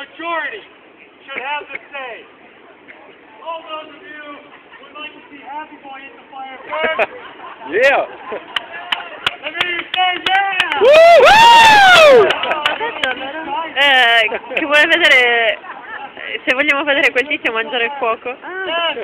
majority should have the say. All those of you would like to see Happy Boy hit the fire first, Yeah! let me say yeah! Woo! Eh, che vuole vedere... Se vogliamo vedere quel tizio mangiare il fuoco. Ah.